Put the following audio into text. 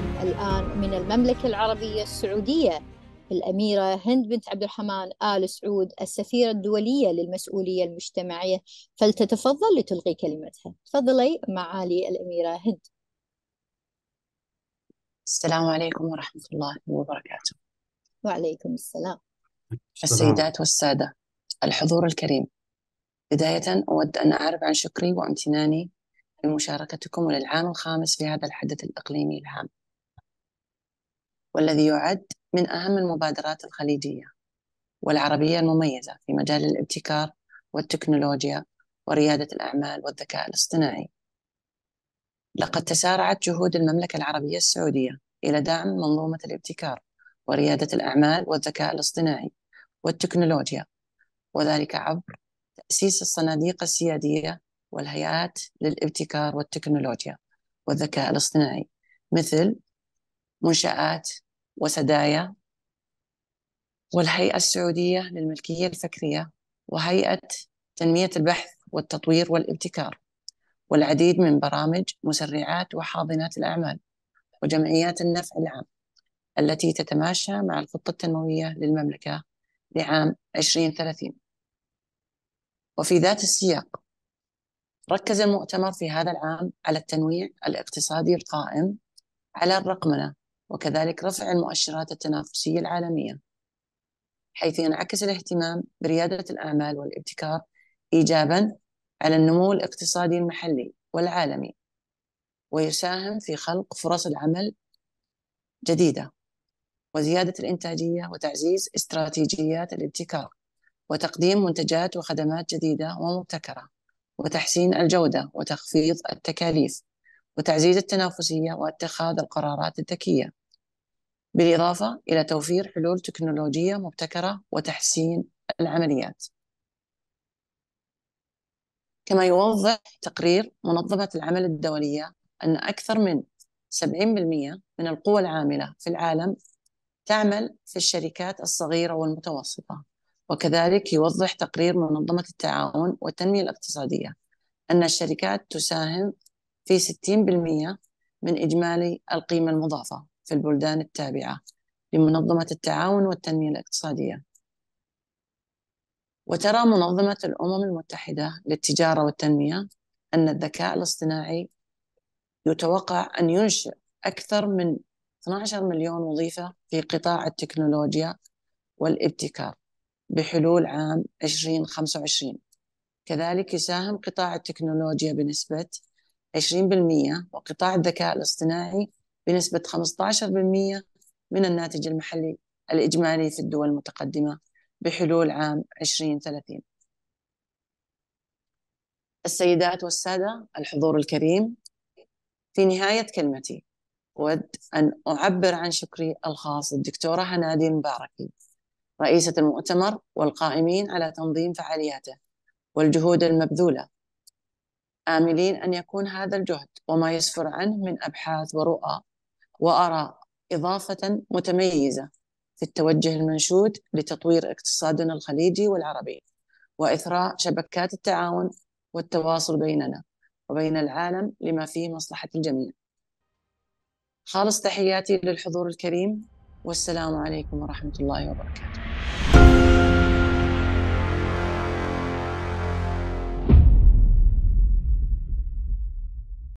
نرحب الآن من المملكة العربية السعودية الأميرة هند بنت عبد الرحمن آل سعود السفيرة الدولية للمسؤولية المجتمعية. فلتتفضل لتلقي كلمتها. تفضلي معالي الأميرة هند. السلام عليكم ورحمة الله وبركاته. وعليكم السلام. السيدات والسادة الحضور الكريم. بداية أود أن أعرف عن شكري وامتناني لمشاركتكم للعام الخامس في هذا الحدث الإقليمي الهام والذي يعد من أهم المبادرات الخليجية والعربية المميزة في مجال الابتكار والتكنولوجيا وريادة الأعمال والذكاء الاصطناعي. لقد تسارعت جهود المملكة العربية السعودية إلى دعم منظومة الابتكار وريادة الأعمال والذكاء الاصطناعي والتكنولوجيا وذلك عبر تأسيس الصناديق السيادية والهيئات للابتكار والتكنولوجيا والذكاء الاصطناعي مثل منشآت وسدايا والهيئة السعودية للملكية الفكرية وهيئة تنمية البحث والتطوير والابتكار والعديد من برامج مسرعات وحاضنات الأعمال وجمعيات النفع العام التي تتماشى مع الخطة التنموية للمملكة لعام 2030 وفي ذات السياق ركز المؤتمر في هذا العام على التنويع الاقتصادي القائم على الرقمنة وكذلك رفع المؤشرات التنافسية العالمية حيث ينعكس الاهتمام بريادة الأعمال والابتكار إيجابا على النمو الاقتصادي المحلي والعالمي ويساهم في خلق فرص العمل جديدة وزيادة الإنتاجية وتعزيز استراتيجيات الابتكار وتقديم منتجات وخدمات جديدة ومبتكرة وتحسين الجودة وتخفيض التكاليف وتعزيز التنافسية واتخاذ القرارات الذكية. بالإضافة إلى توفير حلول تكنولوجية مبتكرة وتحسين العمليات. كما يوضح تقرير منظمة العمل الدولية أن أكثر من 70% من القوى العاملة في العالم تعمل في الشركات الصغيرة والمتوسطة. وكذلك يوضح تقرير منظمة التعاون والتنمية الاقتصادية أن الشركات تساهم في 60% من إجمالي القيمة المضافة. في البلدان التابعة لمنظمة التعاون والتنمية الاقتصادية. وترى منظمة الأمم المتحدة للتجارة والتنمية أن الذكاء الاصطناعي يتوقع أن ينشئ أكثر من 12 مليون وظيفة في قطاع التكنولوجيا والابتكار بحلول عام 2025 كذلك يساهم قطاع التكنولوجيا بنسبة 20% وقطاع الذكاء الاصطناعي بنسبة 15% من الناتج المحلي الإجمالي في الدول المتقدمة بحلول عام 2030 السيدات والسادة الحضور الكريم في نهاية كلمتي أود أن أعبر عن شكري الخاص للدكتورة هنادي المباركي رئيسة المؤتمر والقائمين على تنظيم فعالياته والجهود المبذولة. آملين أن يكون هذا الجهد وما يسفر عنه من أبحاث ورؤى وآراء إضافة متميزة في التوجه المنشود لتطوير اقتصادنا الخليجي والعربي وإثراء شبكات التعاون والتواصل بيننا وبين العالم لما فيه مصلحة الجميع. خالص تحياتي للحضور الكريم والسلام عليكم ورحمة الله وبركاته.